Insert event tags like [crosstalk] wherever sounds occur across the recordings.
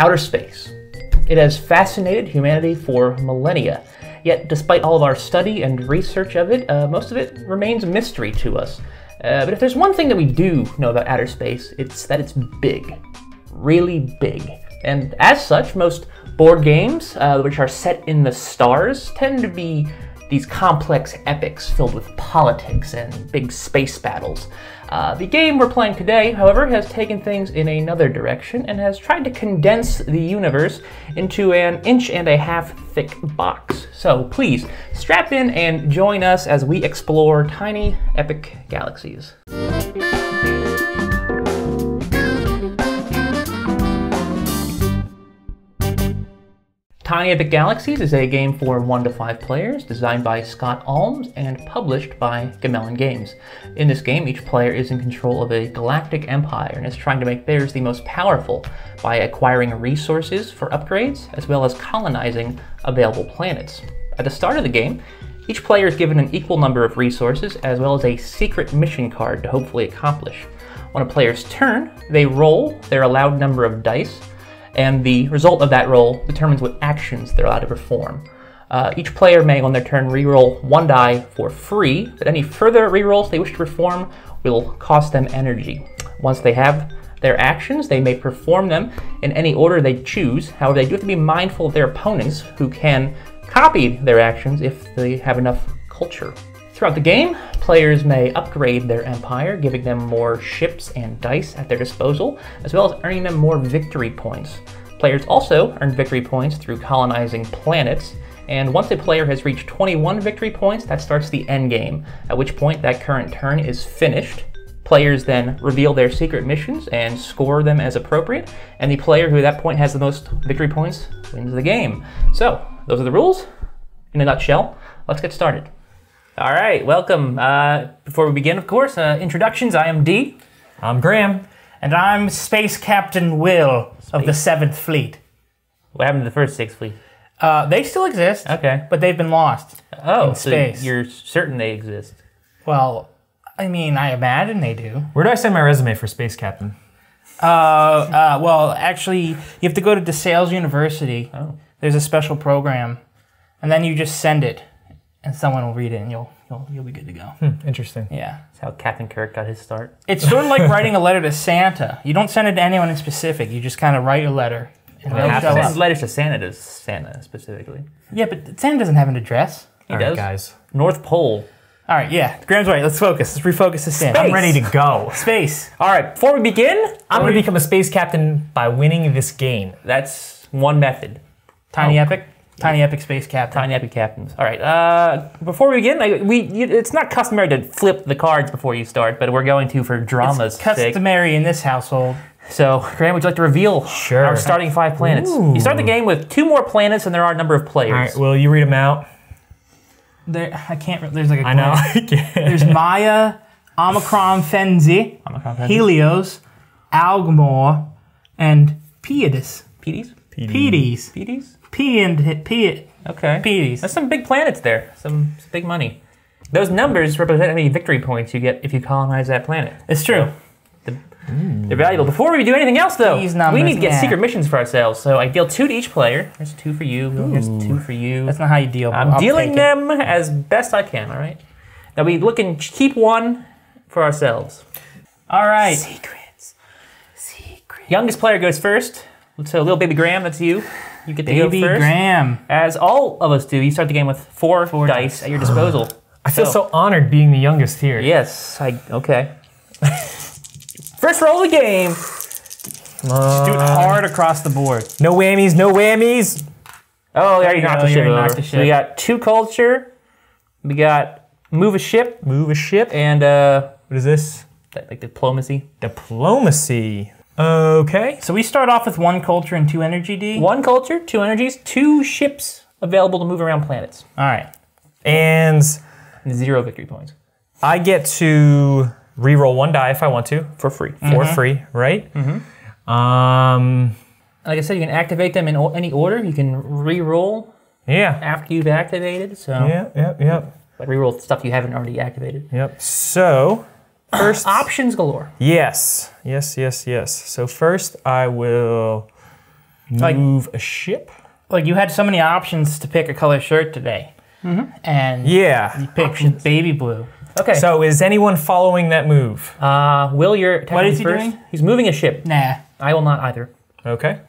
outer space. It has fascinated humanity for millennia. Yet, despite all of our study and research of it, uh, most of it remains a mystery to us. Uh, but if there's one thing that we do know about outer space, it's that it's big. Really big. And as such, most board games, uh, which are set in the stars, tend to be these complex epics filled with politics and big space battles. Uh, the game we're playing today, however, has taken things in another direction and has tried to condense the universe into an inch and a half thick box. So please, strap in and join us as we explore tiny, epic galaxies. Tiny Epic Galaxies is a game for 1 to 5 players, designed by Scott Almes and published by Gamelyn Games. In this game, each player is in control of a galactic empire and is trying to make theirs the most powerful by acquiring resources for upgrades, as well as colonizing available planets. At the start of the game, each player is given an equal number of resources, as well as a secret mission card to hopefully accomplish. On a player's turn, they roll their allowed number of dice, and the result of that roll determines what actions they're allowed to perform. Uh, each player may, on their turn, reroll one die for free, but any further rerolls they wish to perform will cost them energy. Once they have their actions, they may perform them in any order they choose. However, they do have to be mindful of their opponents, who can copy their actions if they have enough culture. Throughout the game, players may upgrade their empire, giving them more ships and dice at their disposal, as well as earning them more victory points. Players also earn victory points through colonizing planets, and once a player has reached 21 victory points, that starts the end game, at which point that current turn is finished. Players then reveal their secret missions and score them as appropriate, and the player who at that point has the most victory points wins the game. So, those are the rules in a nutshell. Let's get started. All right, welcome. Uh, before we begin, of course, uh, introductions. I am D. I'm Graham. And I'm Space Captain Will of the Seventh Fleet. What happened to the first six fleet? Uh, they still exist. Okay. But they've been lost. Oh, in so space. you're certain they exist. Well, I mean, I imagine they do. Where do I send my resume for Space Captain? Uh, uh, well, actually, you have to go to DeSales University. Oh. There's a special program, and then you just send it, and someone will read it, and you'll you'll, you'll be good to go. Hmm, interesting. Yeah. That's how Captain Kirk got his start. It's sort of like writing a letter to Santa. You don't send it to anyone in specific. You just kind of write a letter, and they'll have show to up. Letters to Santa to Santa specifically. Yeah, but Santa doesn't have an address. He All right, does. guys. North Pole. All right, yeah. Graham's right. Let's focus. Let's refocus this in. I'm ready to go. Space. All right, before we begin, I'm going to become a space captain by winning this game. that's one method. Tiny Oh. Epic. Tiny Epic Space Captain. Tiny Epic Captains. All right. Uh, before we begin, like, we you, it's not customary to flip the cards before you start, but we're going to for drama's It's sake. customary in this household. So, Graham, would you like to reveal Sure. our starting five planets? You start the game with two more planets than there are a number of players. All right, will you read them out? There, I can't. There's like a. I know. [laughs] There's Maya, Omicron Fenzi, Omicron Fenzi. Helios, Algmore, and Piedis. Pedes? Pedes. Pedes? P and P. Okay. Pedes. That's some big planets there. Some, some big money. Those numbers represent how many victory points you get if you colonize that planet. It's true. They're valuable. Before we do anything else, though, These we need to get yeah. secret missions for ourselves. So I deal two to each player. There's two for you. There's two for you. That's not how you deal. I'm I'll dealing take it. them as best I can. All right. Now we look and keep one for ourselves. All right. Secrets. Secrets. Youngest player goes first. So little baby Graham, that's you. You get to Baby go first. Graham. As all of us do, you start the game with four, Four dice dice. at your disposal. [sighs] I feel so honored being the youngest here. yes, I okay. [laughs] First roll of the game. Do it hard across the board. No whammies, no whammies. Oh, there you you knocked go, the ship knocked the So we got two culture. We got move a ship Move a ship. and uh, What is this? that- like diplomacy. Diplomacy. Okay. So we start off with one culture and two energy D. One culture, two energies, two ships available to move around planets, All right. And zero victory points I get to re-roll one die if I want to for free. for free, right? Mm-hmm. Um, Like I said, you can activate them in any order. You can re-roll yeah. after you've activated. So Yeah, yeah, yep, like re-roll stuff you haven't already activated. yep. So, first [clears throat] Options galore. Yes, yes, yes, yes. So first, I will Like- move a ship. Like you had so many options to pick a color shirt today, and Yeah. you picked baby blue. Okay. So is anyone following that move? Uh, Will, you're What is he first. doing? He's moving a ship. nah. I will not either. Okay.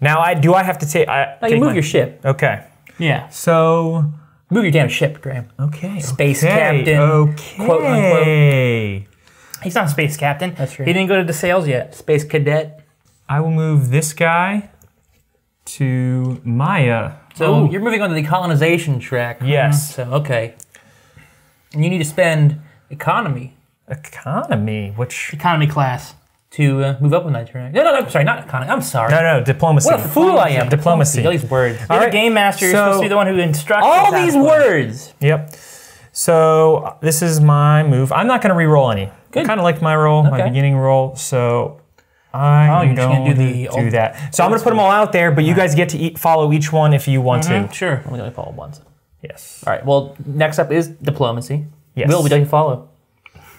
Now I do I have to take I No, take you move my- your ship. Okay. Yeah. So Move your damn ship, Graham. okay. Space okay, captain, Okay. quote, unquote. He's not space captain. That's true. He didn't go to DeSales yet. Space cadet. I will move this guy to Maya. So Ooh. you're moving on to the colonization track. Yes. So okay. And you need to spend economy Economy, which Economy class. to uh, move up on that track. No, no, no. Sorry, not economy. I'm sorry. no, no, diplomacy. What a fool I am. Diplomacy. All these words. You're right. the game master. You're So- supposed to be the one who instructs. All us how to these words. Yep. So this is my move. I'm not going to re-roll any. Good. I kind of liked my roll, my beginning roll. So I'm Oh, you're just going gonna do to the do old- that. So I'm going to put them all out there, but you guys get to eat, follow each one if you want mm-hmm, to. Sure. I'm gonna only follow once. Yes. All right. Well, next up is diplomacy. Yes. Will, would you like to follow? [laughs]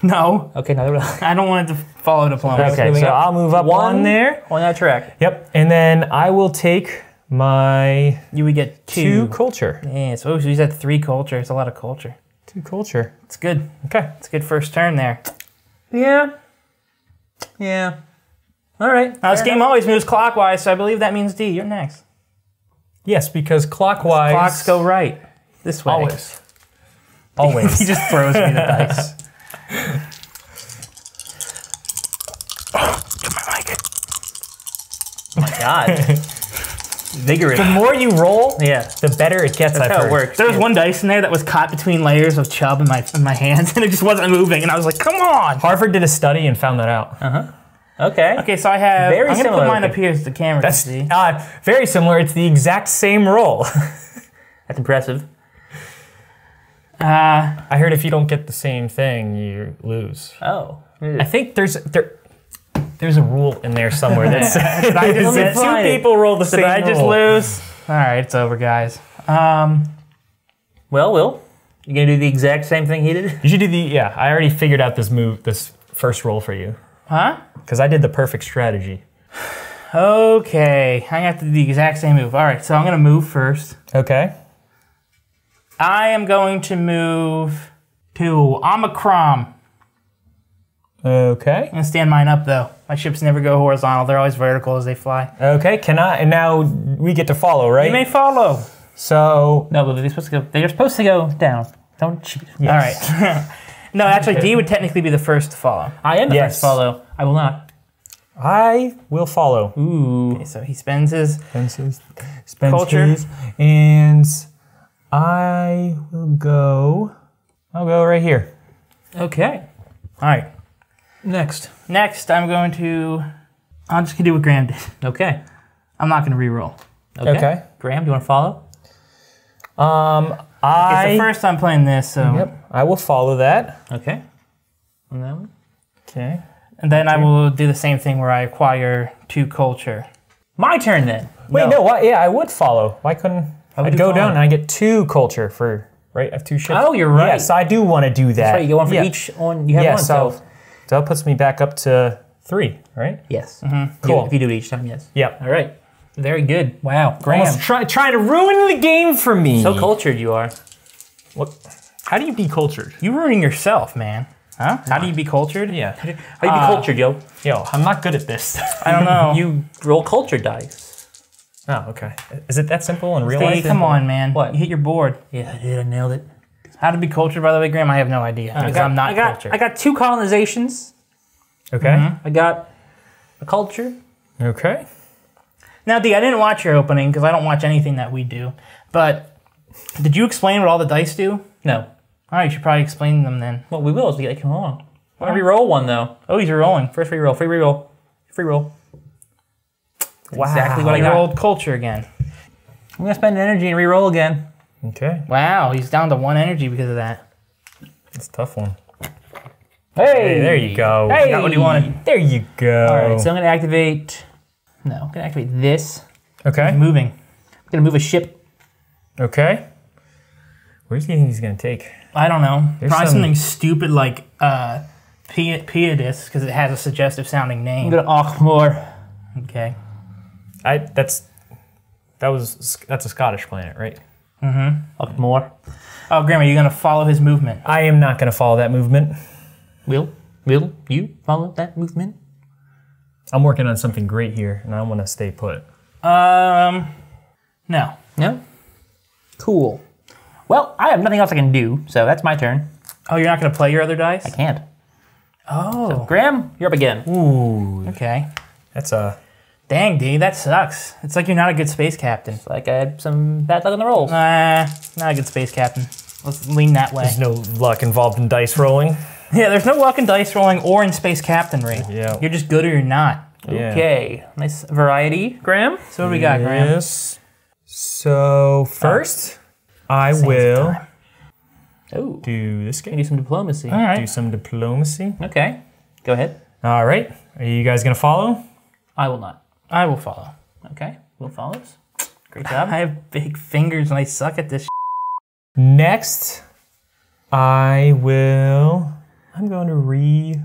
No, Okay, neither will I. I don't want it to follow diplomacy. Okay, moving so. I'll move up One. one there. On that track. Yep. And then I will take my You would get two two. culture. Yeah, so he's at three culture. It's a lot of culture. Two culture. It's good. Okay. It's a good first turn there. Yeah. Yeah. All right. Now this Fair game enough. always moves clockwise, so I believe that means D. You're next. Yes, because clockwise. Clocks go right. This way. always. [laughs] Always. he just throws me the dice. [laughs] Get my mic. Oh [laughs] my God. Vigorous. the more you roll, Yeah. the better it gets. I've That's how heard. it works. There was one dice in there that was caught between layers of chub in my in my hands, [laughs] and it just wasn't moving. And I was like, "Come on!" Harvard did a study and found that out. Uh huh. Okay. Okay, so I have. Very I'm gonna similar put mine up here so the camera That's can see. uh, very similar. It's the exact same roll. [laughs] That's impressive. Uh, I heard if you don't get the same thing, you lose. Oh. I think there's there. There's a rule in there somewhere that [laughs] says I just [laughs] that said- two people roll the same did I just roll. lose? All right, it's over, guys. Um, Well, Will, you gonna do the exact same thing he did? You should do the yeah. I already figured out this move, this first roll for you, huh? because I did the perfect strategy. Okay, I have to do the exact same move. All right, so I'm gonna move first. Okay. I am going to move to Omicron. Okay. I'm gonna stand mine up though. My ships never go horizontal; they're always vertical as they fly. Okay. Can I? And now we get to follow, right? You may follow. so No, but they're supposed to go. They're supposed to go down. Don't cheat. All right. [laughs] no, actually, D would technically be the first to follow. I am the Yes. first follow. I will not. I will follow. Ooh. Okay, so he spends his. Expenses, expenses, Culture. and I will go. I'll go right here. Okay. All right. Next. Next, I'm going to. I'm just gonna do what Graham did. [laughs] Okay. I'm not gonna re-roll. Okay. Okay. Graham, do you want to follow? Um, It's I. the first time I'm playing this, so. Yep. I will follow that. Okay. And that one. Okay. And then I will do the same thing where I acquire two culture. My turn then. Wait, no. Why, yeah, I would follow. Why couldn't would I you go follow? down and I get two culture for right? I have two ships. Oh, you're right. Yes, I do want to do that. Right, you go one for yeah. each one. You have Yeah, one. so, So. So that puts me back up to three, right? Yes. Cool. If you do it each time, yes. Yep. All right. Very good. Wow. Graham. Almost try, trying to ruin the game for me. So cultured you are. What? How do you be cultured? You ruining yourself, man. Huh? How do you be cultured? Yeah. How do you be Uh, cultured, yo? Yo, I'm not good at this. [laughs] I don't know. You roll culture dice. oh, okay. Is it that simple in real Hey, life? come on, man. What? You hit your board. Yeah, I did. I nailed it. How to be cultured, by the way, Graham? I have no idea because I got, I'm not I got, cultured. I got two colonizations. Okay. Mm-hmm. I got a culture. Okay. Now, D, I didn't watch your opening because I don't watch anything that we do. But did you explain what all the dice do? No. All right, you should probably explain them then. Well, we will as we get come along. Why don't we roll one though. Oh, he's rolling. First free roll, Free re-roll. Free roll. Wow. Exactly what I got. rolled culture again. I'm gonna spend energy and re-roll again. Okay. Wow, he's down to one energy because of that. That's a tough one. Hey, Hey, there you go. Hey. Got what he wanted. There you go. All right, so I'm gonna activate. No, I'm gonna activate this. okay. Moving. I'm gonna move a ship. Okay. Where's he think he's gonna take? I don't know. There's Probably some- something stupid like uh, Pi- Piedis because it has a suggestive sounding name. I'm name. gonna Ochmore. Okay. I. That's That was that's a Scottish planet, right? Up more. Oh, Graham, are you gonna follow his movement? I am not going to follow that movement. Will, will you follow that movement? I'm working on something great here, and I want to stay put. Um, no. No? Cool. Well, I have nothing else I can do, so that's my turn. Oh, you're not gonna play your other dice? I can't. Oh, Graham, you're up again. Ooh, okay. that's a Dang, D, that sucks. It's like you're not a good space captain. It's Like I had some bad luck on the rolls. Nah, not a good space captain. Let's lean that way. there's no luck involved in dice rolling. [laughs] Yeah, there's no luck in dice rolling or in space captainry. Yeah. You're just good or you're not. Yeah. Okay, nice variety, Graham. So what do we got, Graham? Yes. So first, uh, I will time. Oh, do this do game. some diplomacy. All right. Do some diplomacy. Okay, go ahead. All right. Are you guys gonna follow? I will not. I will follow. Okay, Will follows. Great [laughs] job. I have big fingers and I suck at this. Next, I will. I'm going to re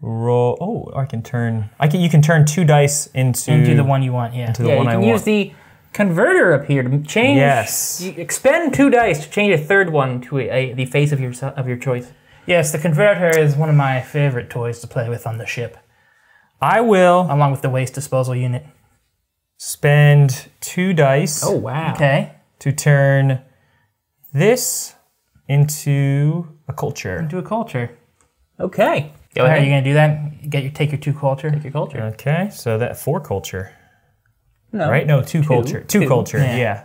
roll. Oh, I can turn. I can. You can turn two dice into Into the one you want, yeah. to the yeah, one you I can want. use the converter up here to change. Yes. You expend two dice to change a third one to a, a, the face of your of your choice. Yes, the converter is one of my favorite toys to play with on the ship, I will along with the waste disposal unit. spend two dice Oh, wow. Okay. to turn this into a culture. Into a culture. Okay. Go How are ahead. you gonna do that? Get your take your two culture. Take your culture. Okay, so that four culture, No. right? No, two, culture. Two, Two. culture. Yeah. Yeah.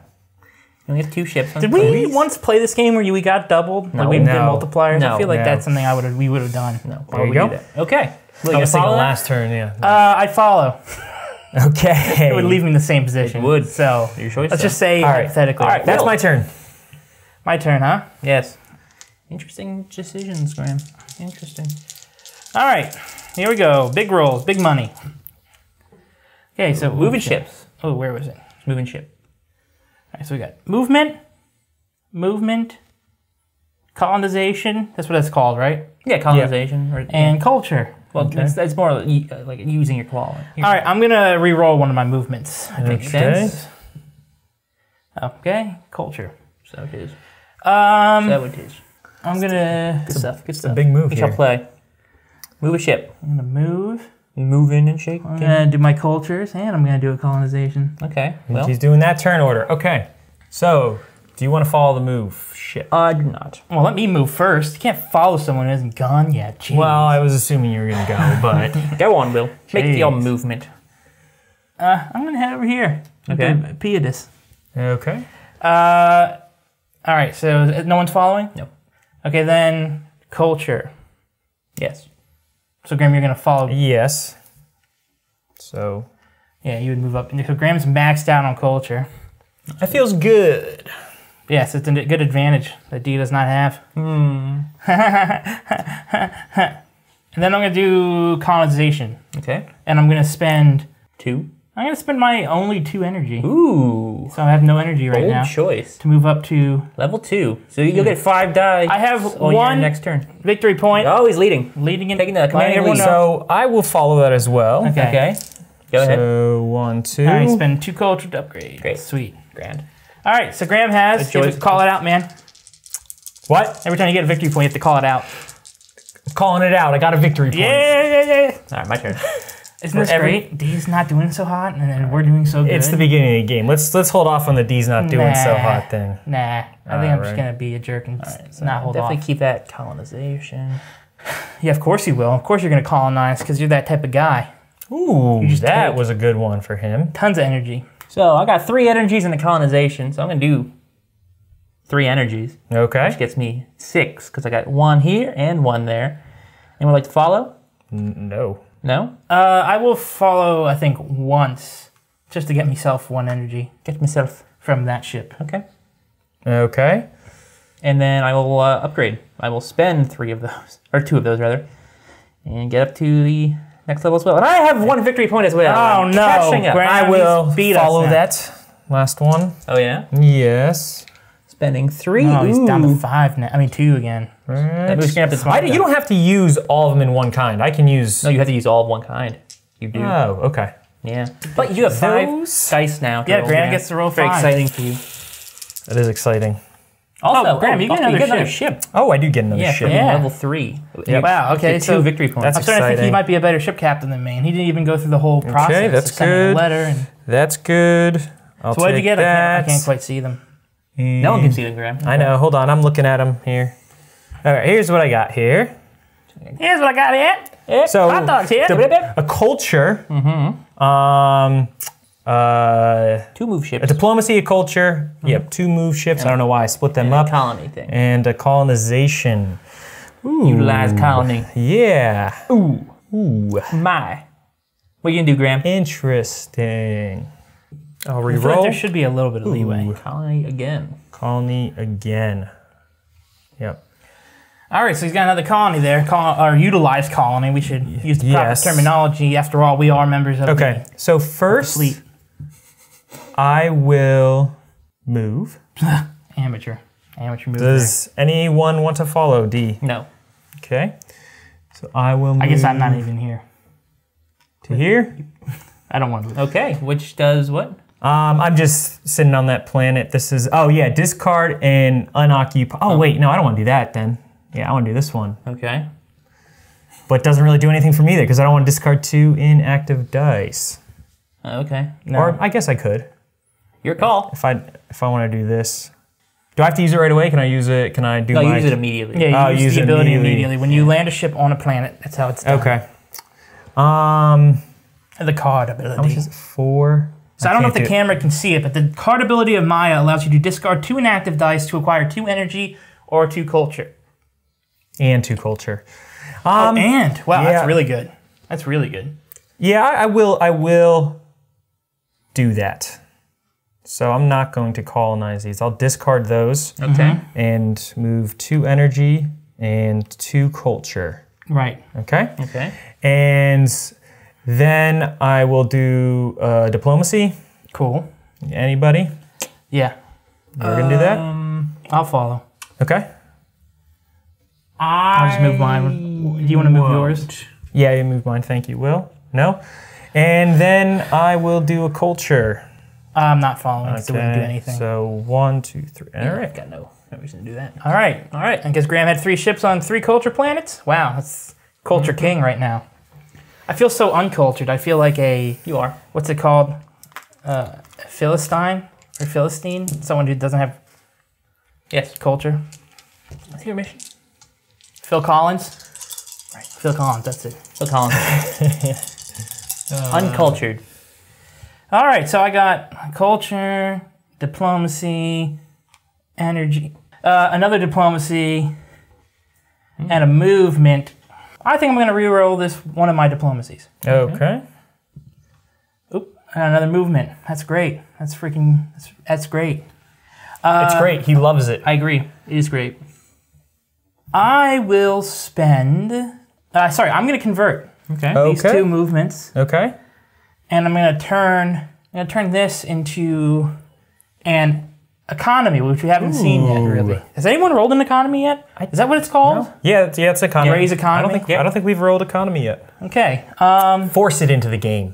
You only have two ships. On Did the we boat. once play this game where you we got doubled? No. like we did multipliers. No. I feel like No. that's something I would we would have done. No. Why There would you we go. do that? Okay. Will I was thinking last turn. Yeah. Uh, I'd follow. [laughs] okay. It would leave me in the same position. It would. So Your choice. let's though. just say All right. hypothetically. All right. That's Will. my turn. My turn, huh? Yes. Interesting decisions, Graham. Interesting. All right. Here we go. Big rolls, big money. Okay, so Moving ships. Oh, where was it? Moving ship. All right, so we got movement, movement, colonization. That's what that's called, right? Yeah, colonization. Or, And culture. Well, it's, it's more like, uh, like using your claw. All right, I'm gonna re-roll one of my movements. I think. Makes sense. Okay. Okay, culture. So it is. Um, So it is. I'm gonna Good stuff. Good A stuff. big move We shall here. play. Move a ship. I'm gonna move. Move in and shake. I'm gonna do my cultures, and I'm gonna do a colonization. Okay. Well, He's doing that turn order. Okay. So, do you want to follow the move? Shit. I do not. Well, let me move first. You can't follow someone who hasn't gone yet. Jeez. Well, I was assuming you were going to go, [laughs] but Go on, Will. Make your Jeez. movement. Uh, I'm gonna head over here. Okay. Do Piedis. okay. Uh, all right. So no one's following. No. Okay, then culture. Yes. So Graham, you're gonna follow. Yes. So, Yeah, you would move up. So Graham's maxed out on culture. that feels good. Yes, it's a good advantage that D does not have. Hmm. [laughs] and then I'm gonna do colonization, Okay. and I'm gonna spend. Two. I'm gonna spend my only two energy, Ooh. so I have no energy right Bold now choice. to move up to Level two. So you'll get five die. I have on your one- next turn. victory point. Oh, he's leading. Leading in Taking the letting commanding lead. So, I will follow that as well. Okay. Okay. Go ahead. So, one, two. All right, spend two culture to upgrade. Great. Sweet. Grand. All right, so Graham has. You have to call it out, man. What? Every time you get a victory point, you have to call it out. Calling it out. I got a victory point. Yeah, yeah, yeah. All right, my turn. [laughs] Isn't this every- great? D's not doing so hot, and then we're doing so good. It's the beginning of the game. Let's let's hold off on the D's not doing so hot thing. Nah, I think I'm just gonna be a jerk and So not hold definitely off. Definitely keep that colonization. [sighs] Yeah, of course you will. Of course you're gonna colonize because you're that type of guy. Ooh, that take- was a good one for him. Tons of energy. So I got three energies in the colonization, so I'm gonna do three energies, Okay. which gets me six because I got one here and one there. Anyone like to follow? No. No. Uh, I will follow. I think once, just to get myself one energy Get myself. from that ship. Okay. Okay. And then I will uh, upgrade. I will spend three of those, or two of those rather, and get up to the next level as well. And I have one victory point as well. Oh, I'm no, I will beat follow that last one. Oh yeah. Yes. Spending three. Oh, he's down to five now. I mean two again. You I, you don't have to use all of them in one kind. I can use. No, you have to use all of one kind. You do. Oh, okay. Yeah. But you have five dice now. Yeah, Graham gets to roll five. Very exciting for you. That is exciting. Also, Oh, Graham, you get also, another ship. Oh, I do get another Yeah, ship. Yeah. level three. Yep. Wow, okay, Get so two victory points. That's I'm starting to think he might be a better ship captain than me, and he didn't even go through the whole process Okay, that's of sending good. a letter. And, That's good. I'll so what did you get? I can't, I can't quite see them. no one can see them, Graham. I know. Hold on. I'm looking at them here. All right. Here's what I got here. Here's what I got here. So Hot dogs here. the- a culture. Um. Uh. Two move ships. A diplomacy, a culture. Yep. Two move ships. I don't know why I split them up. colony thing. And a colonization. Utilize colony. Yeah. Ooh, Ooh. my. What are you gonna do, Graham? Interesting. I'll I feel like there should be a little bit of leeway. Colony again. Colony again. Yep. All right, so he's got another colony there, col- or utilized colony. We should use the Yes. proper terminology. After all, we are members of Okay. So first, the fleet. I will move. [laughs] Amateur. Amateur move. there. Does anyone want to follow D? No. Okay. So I will move I guess I'm not even here. to here. I don't want to. Move. Okay, which does what? Um, I'm just sitting on that planet. This is, oh yeah, discard and unoccupy. Oh, wait, no, I don't want to do that then. Yeah, I want to do this one. Okay. But it doesn't really do anything for me there because I don't want to discard two inactive dice. Okay. No. Or I guess I could Your call. if I if I want to do this. Do I have to use it right away? Can I use it? Can I do No, my? use it immediately. yeah, you Oh, use, use the ability immediately. immediately. When you land a ship on a planet, that's how it's done. Okay. Um, The card how much ability. is it? Four. So I don't know if the do- camera can see it, but the card ability of Maya allows you to discard two inactive dice to acquire two energy or two culture. and two culture. Um, and wow, yeah. that's really good. That's really good. Yeah, I, I will. I will do that. So I'm not going to colonize these. I'll discard those Okay. and move two energy and two culture. Right. Okay. Okay. And then I will do uh, diplomacy. Cool. Anybody? Yeah. We're gonna do that. Um, I'll follow. Okay. I'll just move mine. Do you want to move yours? Yeah, you move mine. Thank you. Will no. And then I will do a culture. I'm not following, so we wouldn't do anything. So one, two, three. All I've got no, no reason to do that. All right. All right. I guess Graham had three ships on three culture planets. Wow, that's culture Mm-hmm. king right now. I feel so uncultured. I feel like a You are. what's it called? Uh, Philistine or Philistine? Someone who doesn't have Yes. culture. What's your mission? Phil Collins. Right. Phil Collins. That's it. Phil Collins. [laughs] Uncultured. All right. So I got culture, diplomacy, energy, uh, another diplomacy, and a movement. I think I'm going to re-roll this one of my diplomacies. Okay. Oop, and another movement. That's great. That's freaking. That's, that's great. Uh, it's great. He loves it. I agree. It is great. I will spend. Uh, sorry, I'm going to convert Okay. these Okay. two movements, Okay. And I'm going to turn. I'm going to turn this into an economy, which we haven't seen yet. Really, has anyone rolled an economy yet? Is that what it's called? Yeah, it's, yeah, it's economy. Raise economy? I don't think I don't think we've rolled economy yet. Okay. Um, Force it into the game.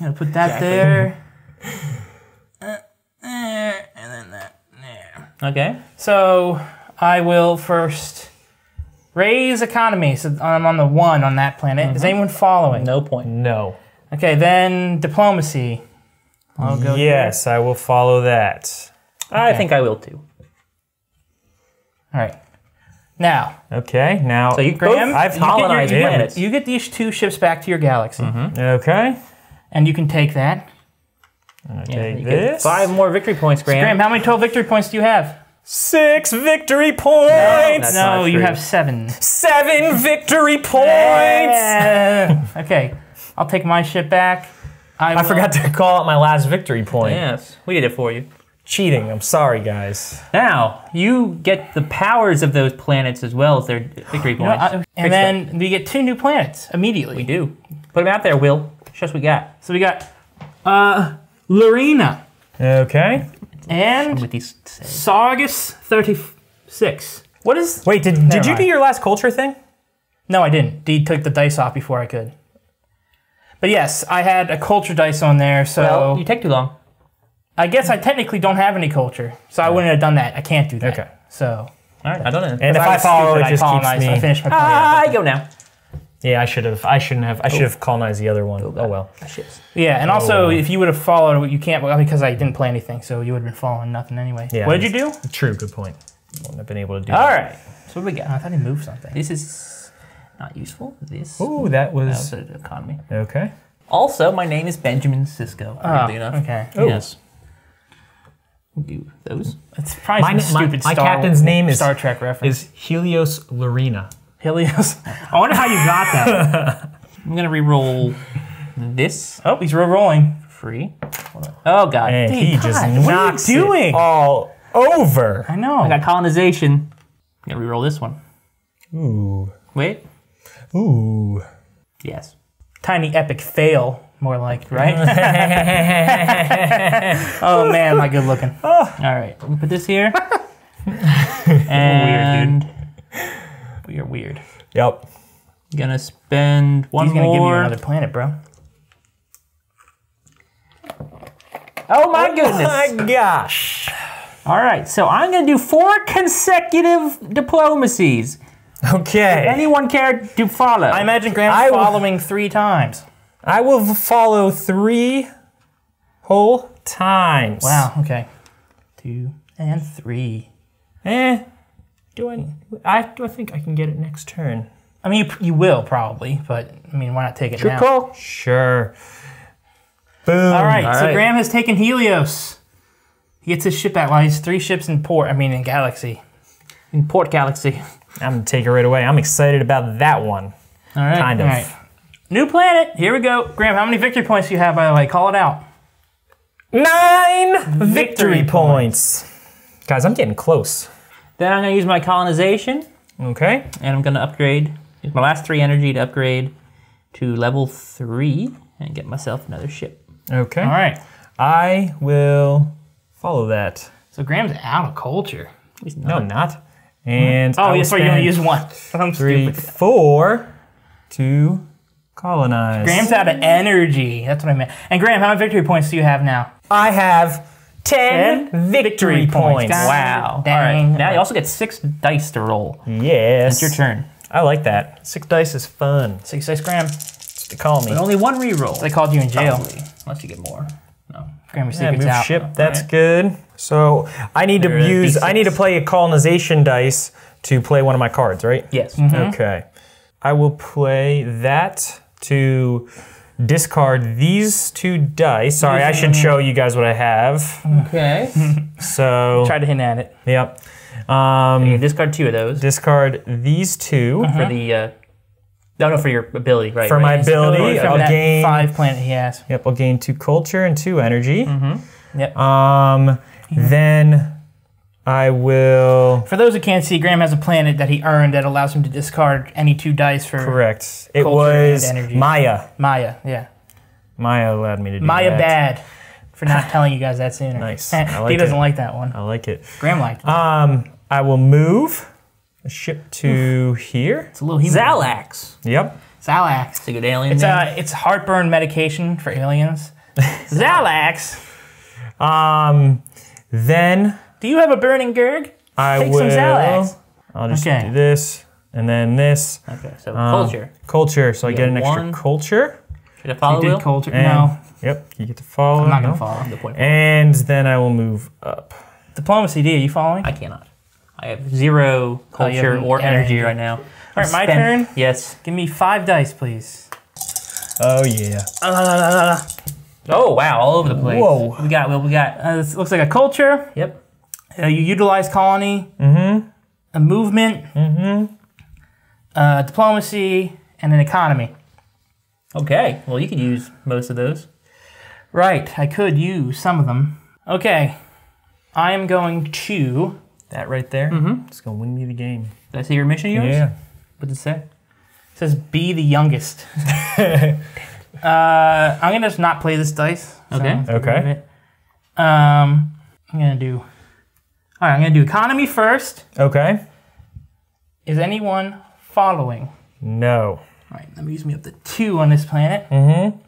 I'm gonna put that there. [laughs] Uh, there, and then that there. Okay. So I will first raise economy. So I'm on the one on that planet. Is anyone following? No point. No. Okay, then diplomacy. I'll go. Yes, I will follow that. I think I will too. All right. Now, Okay. Now. So you Graham, I've you get your- colonized you get- planets. You get these two ships back to your galaxy, mm-hmm. okay. and you can take that. Yeah, Take this. Five more victory points, Graham. Graham, how many total victory points do you have? Six victory points. That's no, you have seven. Seven victory points. Yeah. okay, I'll take my shit back. I, I forgot to call out my last victory point. Yes, we did it for you. Cheating. I'm sorry, guys. Now you get the powers of those planets as well as their victory You know, points. I- and then we get two new planets immediately. we do. Put them out there, Will. Show us what we got. So we got uh, Lorena Okay. and With these. Sargus 36. What is. Wait, did, did you mind. do your last culture thing? No, I didn't. Dee took the dice off before I could. But yes, I had a culture dice on there, so Well, you take too long. I guess I technically don't have any culture, so I wouldn't have done that. I can't do that. Okay. So All right, I don't know. And if I I follow, it I just keeps colonized. I me. finished my. I go now. Yeah, I should have. I shouldn't have. I oh. should have colonized the other one. Oh well. Ah, yeah, and also Oh. if you would have followed, you can't well, because I didn't play anything, so you would have been following nothing anyway. Yeah, what did you do? True. Good point. Wouldn't have been able to do. All that. right. So what do we Oh, I thought he moved something. This is not useful. This. Oh, that was. That was was economy. okay. Also, my name is Benjamin Sisko. Oh, Weirdly enough. okay. Yes. Do those. It's probably My some na- my- stupid my Star, captain's name is- Star Trek reference. Is Helios Lorena? Helios. [laughs] I wonder how you got that. [laughs] I'm gonna re-roll this oh, he's re-rolling. free. Oh god. And Hey, he just God, what are you knocks it doing? all over. I know. I got colonization. I'm gonna re-roll this one. Ooh. Wait. Ooh. Yes. Tiny epic fail, more like, right? [laughs] oh man, my good looking. [laughs] Oh, All right. Let me put this here. [laughs] and we are weird. Yep. Gonna spend one He's gonna give you another planet, bro. oh my oh, goodness. My gosh. All right. So I'm gonna do four consecutive diplomacies. Okay. Anyone care to follow? I imagine Graham's I will- following three times. I will follow three whole times. Wow. Okay. Two and three. Eh. Do I? I do. I think I can get it next turn. I mean, you, you will probably, but I mean, why not take it now? call. Sure. Boom. All right. All so right. Graham has taken Helios. He gets his ship back. Well, he's three ships in port. I mean, in Galaxy. In Port Galaxy. I'm gonna take it right away. I'm excited about that one. All right. Kind of. All right. New planet. Here we go. Graham, how many victory points do you have, by the way? Call it out. Nine victory, Victory points. Guys, I'm getting close. Then I'm gonna use my colonization, Okay. and I'm gonna upgrade. Use my last three energy to upgrade to level three and get myself another ship. Okay. All right. I will follow that. So Graham's out of culture. He's No, not. I'm not. And Oh, yes, sorry, you only use one. [laughs] I'm three, stupid. four to colonize. Graham's out of energy. That's what I meant. And Graham, how many victory points do you have now? I have 10, Ten victory, victory points. points. Wow. Dang. All right. Now you also get six dice to roll. Yes. It's your turn. I like that. Six dice is fun. Six dice, Graham. They call me. But only one re-roll. They called you in jail. Probably. Unless you get more. No. Graham, your Yeah, secret's move out. ship. That's good. So I need They're to a use. I need to play a colonization dice to play one of my cards, right? Yes. Okay. I will play that to discard these two dice. Sorry, I should show you guys what I have. Okay. [laughs] So, try to hint at it. yep. Um, you discard two of those discard these 2 for the. Uh, no, no, for your ability, right? For right. my ability, From I'll gain. five planet he has. Yep, I'll gain two culture and two energy. Yep. Um, then I will. For those who can't see, Graham has a planet that he earned that allows him to discard any two dice for Correct. It was energy. Maya. Maya. Yeah. Maya allowed me to do Maya that. bad for not [laughs] telling you guys that sooner. Nice. [laughs] he doesn't it. like that one. I like it. Graham liked it. Um, I will move ship to here. It's a little human. Zalax. Yep. Zalax. It's a good alien It's name. uh, it's heartburn medication for aliens. [laughs] Zalax. Um, then Do you have a burning gurg? I Take will. some Zalax. I'll just Okay. do this and then this. okay, so Um, culture. Culture. So I You get get an extra one. culture. Should I follow You did culture. And, no, Yep. You get to follow. I'm not gonna no. follow. The point. And then I will move up. Diplomacy, D. Are you following? I cannot. I have zero culture have or energy energy. right now. All right, my Spend- turn. Yes. Give me five dice, please. Oh yeah. Oh wow, all over the place. Whoa. We got. Well, we got. Uh, this looks like a culture. Yep. Uh, you utilize colony. Mm-hmm. A movement. Mm-hmm. Uh, diplomacy and an economy. Okay. Well, you could use most of those. Right, I could use some of them. Okay, I am going to. That right there. Mm-hmm. It's gonna win me the game. Did I see your mission yours? Yeah. What did it say? It says be the youngest. [laughs] uh, I'm gonna just not play this dice. Okay. get rid of Okay. Um, I'm gonna do. All right, I'm gonna do economy first. Okay. Is anyone following? No. All right, that moves me up to two on this planet. Mm-hmm.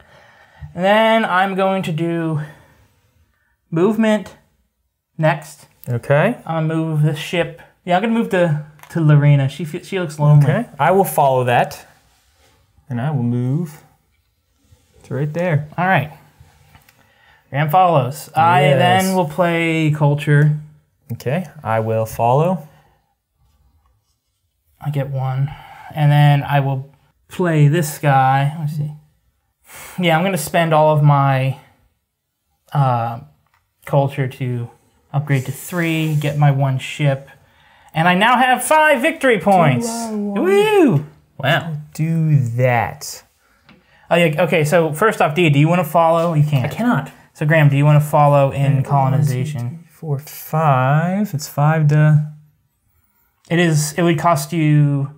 And then I'm going to do movement next. Okay. I'm gonna move the ship. Yeah, I'm gonna move to to Lorena. She she looks lonely. Okay. I will follow that. And I will move. It's right there. All right. Graham follows. I then will play culture. Okay. I will follow. I get one, and then I will play this guy. Let me see. Yeah, I'm gonna spend all of my uh, culture to upgrade to three, get my one ship, and I now have five victory points. Woo! Wow. Do that. Oh yeah. Okay. So first off, D, do you want to follow? You can't. I cannot. So Graham, do you want to follow in colonization? Four, five. It's five to. It is. It would cost you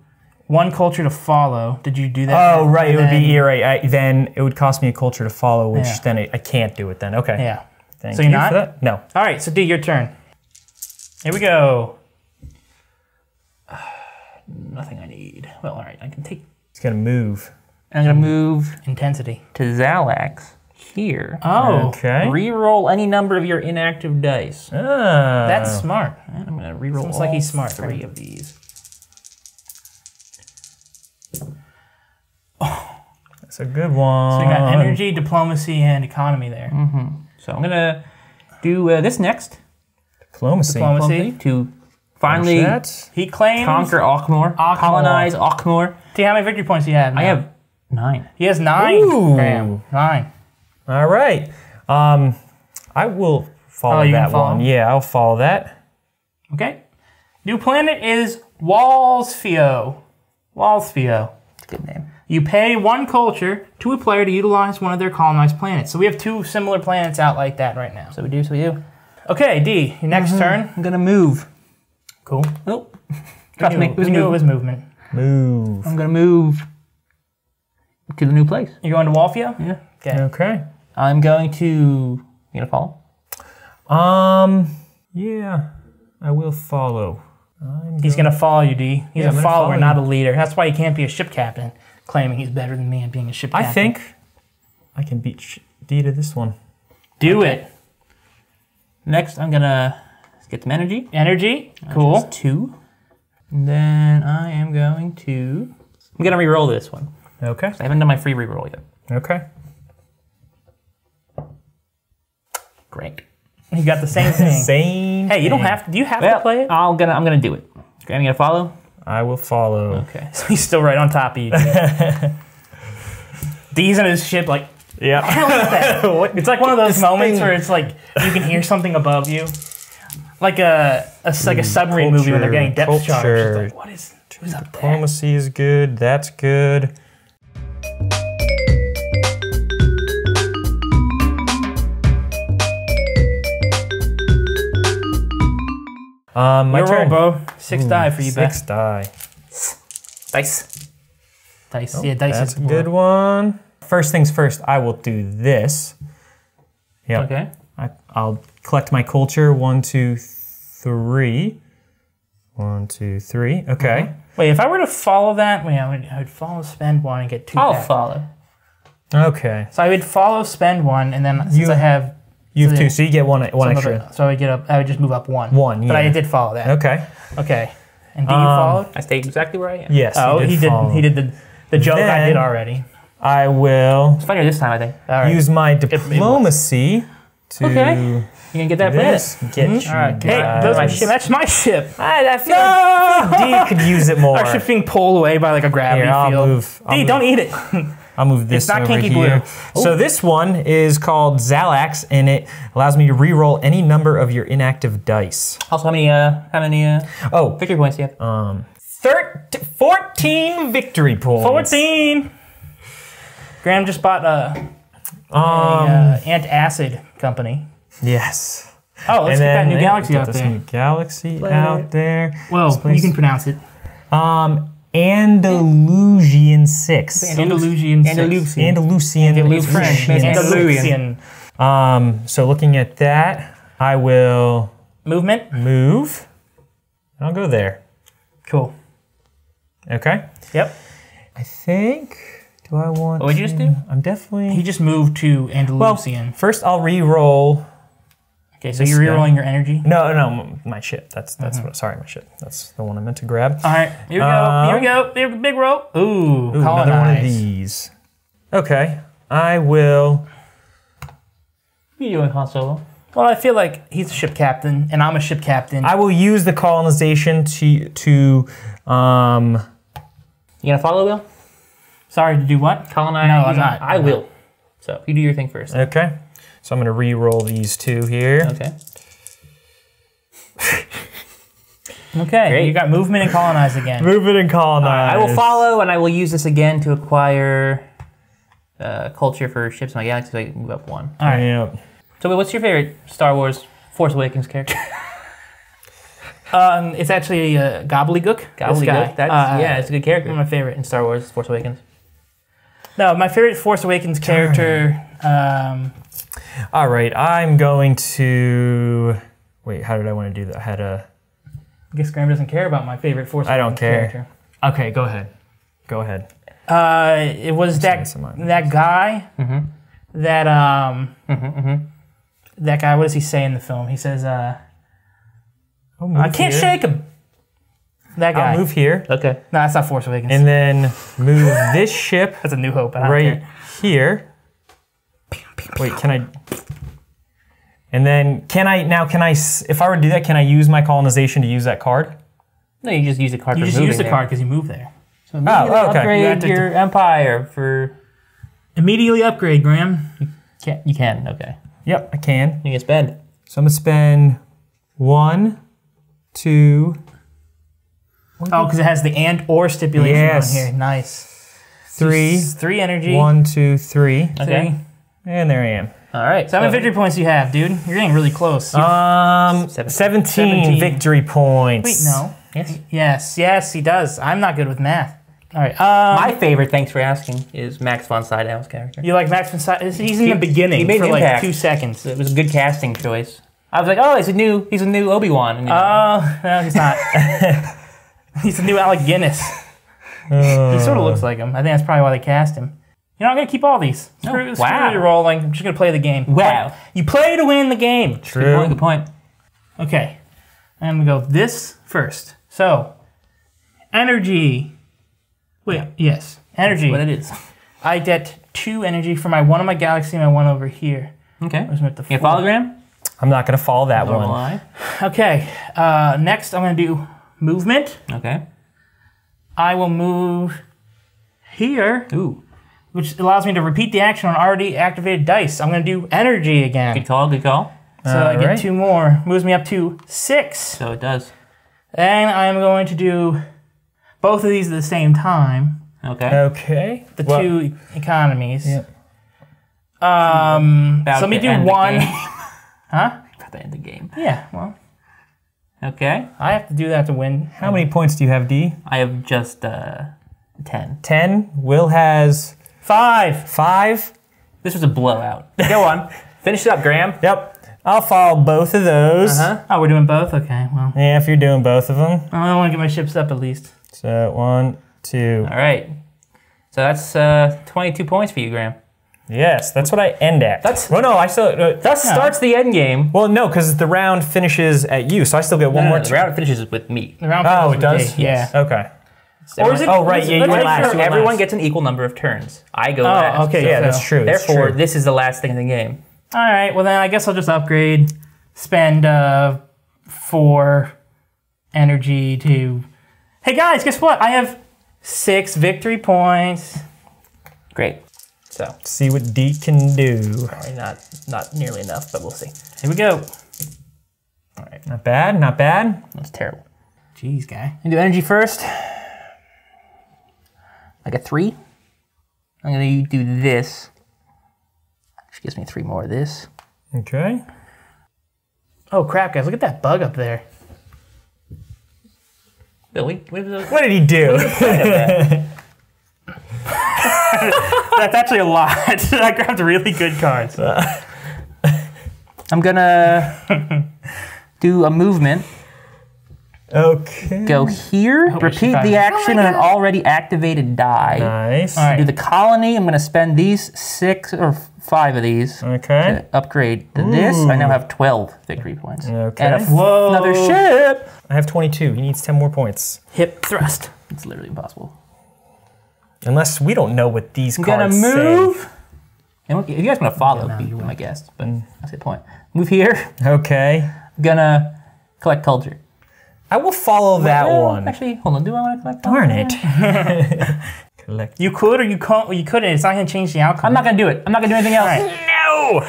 one culture to follow. Did you do that? Oh, right. It And would be then- you're right. I, then it would cost me a culture to follow, which Yeah. then I, I can't do it then. Okay. Yeah. Thank So you you're not? for that. No. All right. So D, your turn. Here we go. [sighs] Nothing I need. Well, all right. I can take. It's gonna move. I'm gonna move Intensity. to Zalax here. Oh, Okay. Reroll any number of your inactive dice. Ah. that's smart. And I'm gonna reroll Seems like he's smart, three right? of these. Oh, that's a good one. So you got energy, diplomacy, and economy there. So I'm gonna do uh, this next. Diplomacy. Diplomacy. to finally He claims. conquer Ockmore, Ockmore. colonize Ockmore. See how many victory points do you have? I have nine. He has nine. Ooh. Graham. Nine. All right. Um, I will follow Oh, that follow? one. Yeah, I'll follow that. Okay. New planet is Walsfio. Walsfio. It's a good name. You pay one culture to a player to utilize one of their colonized planets. So we have two similar planets out like that right now. So we do. So we do. Okay, D, your next turn. I'm gonna move. Cool. Nope. [laughs] Trust We me. knew, It was we knew it move. was movement. Move. I'm gonna move to the new place. You're going to Walfio? Yeah. Okay. Okay. I'm going to. You gonna follow? Um. Yeah, I will follow. I'm He's going to follow you, D. He's Yeah, a gonna follower, follow not a leader. That's why he can't be a ship captain, claiming he's better than me at being a ship I think I can beat D to this one. Do it. Next, I'm gonna get some energy. Energy. Cool. Just two. And then I am going to. I'm gonna re-roll this one. Okay. I haven't done my free re-roll yet. Okay. Great. You got the same [laughs] thing. Same. Hey, you don't have to. Do you have Well, to play it? I'm gonna. I'm gonna do it. Graham, you gonna follow? I will follow. Okay. [laughs] So he's still right on top of you. [laughs] D's in his ship, like, Yeah. [laughs] it's like one of those moments thing? where it's like you can hear something above you. Like a, a like a submarine movie when they're getting depth culture. charged. Like, what is who's up there? Diplomacy is good. That's good. Um, my Your roll, turn. bro. Six die for you, Six Beth. die. Dice. Dice. Oh, yeah, dice That's is a good one. First things first, I will do this. Yeah. Okay. I, I'll collect my culture. One, two, three. One, two, three. Okay. Uh-huh. Wait, if I were to follow that, wait, I would, I would follow spend one and get two. I'll back. follow. Okay. So I would follow spend one, and then since You- I have You have So two, then- so you get one, one some extra. other- so I would get up. I would just move up one. One, But I did follow that. Okay. Okay. And do you Um, follow? I stayed exactly where I am. Yes. Oh, you he did. follow. He did the the joke I did already. I will It's funnier this time, I think. All right. use my diplomacy to Okay. You can get that this. planet. Get you All right. Hey, guys. those are ship. That's my ship. I, I feel like D could use it [laughs] more. Our ship's being pulled away by like a gravity Here, I'll field. move. I'll D, move. don't eat it. [laughs] I'll move this It's not over kinky here. blue. So this one is called Zalax, and it allows me to re-roll any number of your inactive dice. Also, how many? Uh, how many uh, Oh, victory points do you have? um, 13, 14 victory points. Fourteen. Graham just bought a, a Um, uh, antacid company. yes. Oh, let's and get that new galaxy out there. new galaxy out there. Well, you can pronounce it. Um, Andalusian six. Andalusian. six. Andalusian. Andalusian. Andalusian. Andalusian. Um, so looking at that, I will Movement. move. I'll go there. Cool. Okay. Yep. I think Do I want? What would you just do? I'm definitely. He just moved to Andalusian. well, Andalusian. first I'll re-roll. Okay, so you're guy. rerolling your energy. No, no, my ship. That's that's what. Sorry, my ship. That's the one I meant to grab. All right, here we go. Uh, here we go. Big, big roll. Ooh, Ooh, another one of these. Okay, I will. What are you doing, Han Solo? Well, I feel like he's a ship captain, and I'm a ship captain. I will use the colonization to to um. You gonna follow, Will? Sorry to do what? Colonize? No, I'm not. I will. So you do your thing first. Okay, so I'm gonna re-roll these two here. Okay. [laughs] Okay, Great. you got movement and colonize again. Move it and colonize. I will follow, and I will use this again to acquire uh, culture for ships in my galaxy. So I can move up one. All right. Yeah. So, wait, what's your favorite Star Wars Force Awakens character? [laughs] Um, it's actually uh, Gobbledygook. this guy. Gobbledygook. That's Uh, yeah, it's a good character one of my favorite. in Star Wars Force Awakens. No, my favorite Force Awakens character. Um, All right, I'm going to. Wait, how did I want to do that? I had a. I guess Graham doesn't care about my favorite Force. I don't care. Character. Okay, go ahead. Go ahead. Uh, it was that nice of mine. that guy. That um. That guy. What does he say in the film? He says, uh, I'll "I can't here. shake him." That guy. I'll move here Okay. No, that's not Force Awakens. and then move this ship [laughs] that's a New Hope. I don't right care. here. Wait, can I? And then can I now? Can I? If I were to do that, can I use my colonization to use that card? No, you just use the card You for just moving use the there. card because you move there. So immediately oh, okay. upgrade You to- your empire for. Immediately upgrade, Graham. You Can, you can. Okay. Yep, I can. You can spend. So I'm gonna spend one, two, Oh, because it has the and or stipulation Yes. on here. Nice. three, Three energy. one, two, three, Okay. Three. And there I am. All right. So how many victory points do you have, dude? You're getting really close. You- Um, 17, 17. victory points. Wait, no. Yes. Yes, yes, he does. I'm not good with math. All right. Um, My favorite, thanks for asking, is Max von Sydow's character. you like Max von Sydow? He's in the beginning he made for an like two seconds. It was a good casting choice. I was like, oh, he's a new, he's a new Obi Wan. Oh, no, he's not. [laughs] he's a new Alec Guinness. [laughs] he sort of looks like him. I think that's probably why they cast him. You know, I'm gonna keep all these. Screw, Oh, screw wow. your rolling. I'm just gonna play the game. Wow. You play to win the game. good point. Good point. Okay. I'm gonna go this first. So, energy. Wait, yes, energy. What it is. [laughs] I get two energy for my one on my galaxy and my one over here. Okay. Where's my the You four? hologram? I'm not gonna follow that Normal one. eye. Okay. Uh, next, I'm gonna do movement. Okay. I will move here, Ooh. Which allows me to repeat the action on already activated dice. I'm gonna do energy again, Good call. Good call. so I get Alright. two more. Moves me up to six. So it does. And I'm going to do both of these at the same time. Okay. Okay. The Well, two economies. Yep. Um, About so let me to do end the one. game. [laughs] Huh? About to end the game. Yeah. Well, Okay. I have to do that to win. How many points do you have, D? I have just uh, 10. 10. Will has Five. 5. This was a blowout. [laughs] Go on. Finish it up, Graham. Yep. I'll follow both of those. Uh-huh. Oh, we're doing both. Okay. Well, Yeah, if you're doing both of them. I want to get my ships up at least. So one, two. All right. So that's uh, 22 points for you, Graham. Yes, that's what I end at. That's- well, no, I still. Uh, That starts the end game. well, no, because the round finishes at you, so I still get one more. the round finishes with me. The round Oh, it with does. me. Yeah. Okay. Or is it? Oh, right, yeah, you let's went last, sure- you Everyone last. gets an equal number of turns. I go Oh, last. okay. Yeah, so- that's true. that's Therefore, true. this is the last thing in the game. All right. Well, then I guess I'll just upgrade. Spend uh, four energy to. Hey guys, guess what? I have six victory points. Great. So, see what D can do. probably not not nearly enough, but we'll see. Here we go. All right, not bad. Not bad. That's terrible. Jeez, guy. You do energy first. Like a three. I'm gonna do this. Which gives me three more of this. Okay. Oh crap, guys! Look at that bug up there. Billy, what is it? What did he do? [laughs] That's actually a lot. [laughs] I grabbed really good cards. I'm gonna [laughs] do a movement Okay. Go here, I repeat forgot. the Oh action on an already activated die. Nice. All right. Do the colony. I'm going to spend these six or five of these Okay. to upgrade to this. I now have 12 victory points. Okay. And a f- Whoa. another ship. I have 22. He needs 10 more points. Hip thrust. It's literally impossible. Unless we don't know what these I'm gonna cards move. And if you guys want to follow, be my guest. But mm. that's the point. Move here. say. Okay. Gonna collect culture. I will follow that Well, one. Actually, hold on. Do I want to collect? Darn it. [laughs] Collect. You could or you can't. Or you couldn't. It's not going to change the outcome. I'm not gonna do it. I'm not gonna do anything else. Right. No!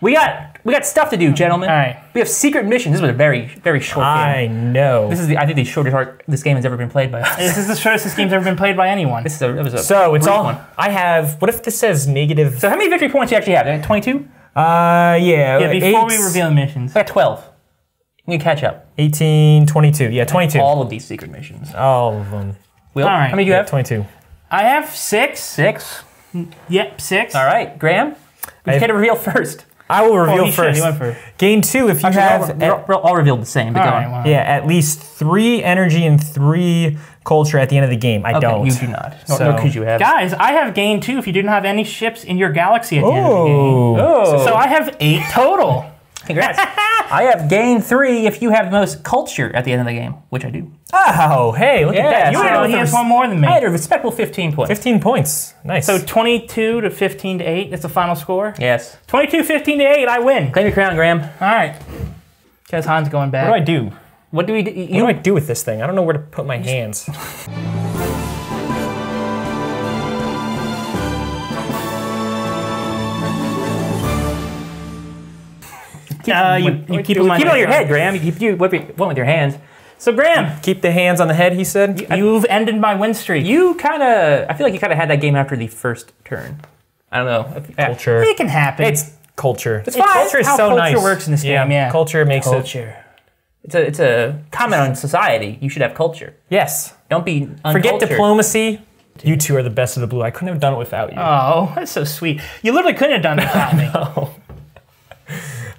We got we got stuff to do, gentlemen. All right. We have secret missions. This was a very very short game. I know. This is the I think the shortest arc this game has ever been played by us. This is the shortest this game's ever been played by anyone. This is a, it was a so it's all. one. I have. What if this says negative? So how many victory points do you actually have? 22? Uh, yeah. Yeah, before we reveal the missions. I got 12. You can catch up. 18, 22. Yeah, 22. All, All of these secret missions. All of them. Will, All right. how many do you Yeah, have? 22. I have six. Six. Yep, six. All right, Graham. I You have- get to reveal first. I will Oh, reveal you should. first. You first. Gain two if you Actually, have. all, they're all- they're all revealed the same. But All go right, on. well. yeah, at least three energy and three culture at the end of the game. I Okay, don't. you do not. Nor, So- nor could you have. Guys, I have gained two if you didn't have any ships in your galaxy at the end of the game. Oh. Oh, So I have eight total. Congrats. [laughs] I have gained three if you have the most culture at the end of the game, which I do. Oh, hey, look Yeah, at that. You so ended So with he has one more than me. I had a respectable 15 points. 15 points. Nice. So 22 to 15 to 8 is the final score. Yes. 22, 15 to 8, I win. Claim your crown, Graham. All right. Because Han's going back. what do I do? What do we do? What You, do I do with this thing? I don't know where to put my hands. [laughs] Uh, you, you, you keep, them it, keep it on your head, Graham. You keep you whip it, one with your hands. So, Graham, Keep the hands on the head, he said. you've ended my win streak. You kind of, I feel like you kind of had that game after the first turn. I don't know. If- culture. It can happen. It's culture. It's fine. Culture is how so culture nice. works in this game, yeah. Culture makes it. culture. It's a, it's a comment on society. You should have culture. Yes. Don't be Forget uncultured. diplomacy. You two are the best of the blue. I couldn't have done it without you. Oh, [laughs] that's so sweet. You literally couldn't have done it without [laughs] me.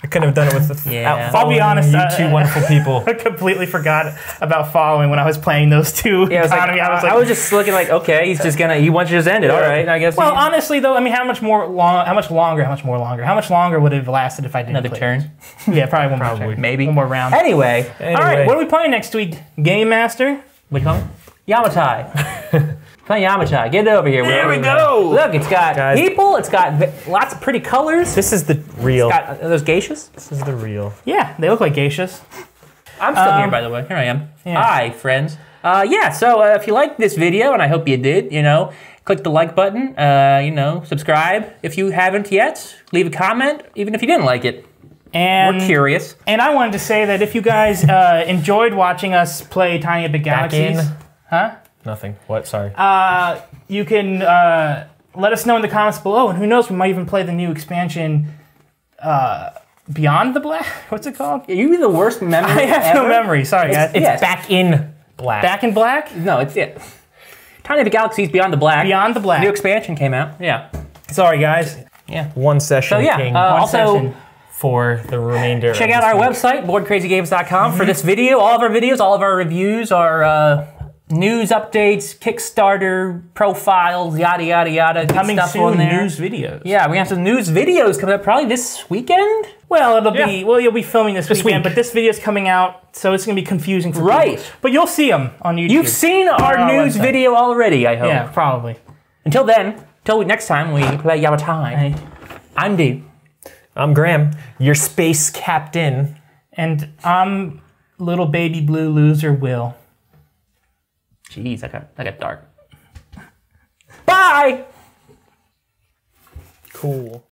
I couldn't have done it without Yeah. I'll be honest, You uh, two wonderful people. [laughs] I completely forgot about following when I was playing those two Yeah, I was, like, economy. I, was just looking like, okay, he's just gonna, he wants you to just end it. All right, I guess. well, he- honestly though, I mean, how much more long? How much longer? How much more longer? How much longer would it have lasted if I didn't another play? turn, Yeah, probably one more Probably. turn. maybe. one more round. Anyway, Anyway, All right, what are we playing next week? Game Master. what do you call it? Yamatai. [laughs] Play Yamatai. Get it over here. There we go. Look, it's got Guys. people. It's got lots of pretty colors. this is the real. Got uh, those geishas. This is the real. Yeah, they look like geishas. I'm still here, Um, by the way. Here I am. yeah. Hi, friends. Uh, yeah, so uh, if you liked this video, and I hope you did, you know, click the like button. Uh, you know, subscribe if you haven't yet. Leave a comment, even if you didn't like it. And We're curious. and I wanted to say that if you guys uh, enjoyed watching us play Tiny Epic Galaxies, huh? Nothing. What? Sorry. Uh, you can uh, let us know in the comments below, and who knows, we might even play the new expansion, uh, Beyond the Black. [laughs] What's it called? Are you be the worst [laughs] memory I have ever? no memory. Sorry, guys. it's yes. back in black. Back in Black. No, it's it. Tiny of the Galaxies Beyond the Black. Beyond the Black. New expansion came out. Yeah. Sorry, guys. Yeah. One session. So yeah, King uh, One also session. for the remainder. check of out our week. website, boardcrazygames.com, for this video. All of our videos, all of our reviews, are. uh, news updates, Kickstarter profiles, yada yada yada. Coming stuff soon, on there. news videos. Yeah, we have some news videos coming up probably this weekend. Well, it'll be well, you'll be filming this, This weekend, week. but this video's coming out, so it's gonna be confusing for Right. people. But you'll see them on YouTube. You've seen our our news website. video already, I hope. yeah, probably. Until then, till next time we play Yamatai, I'm Dee. I'm Graham, your space captain. And I'm little baby blue loser Will. Jeez, that got, that got dark. Bye! Cool.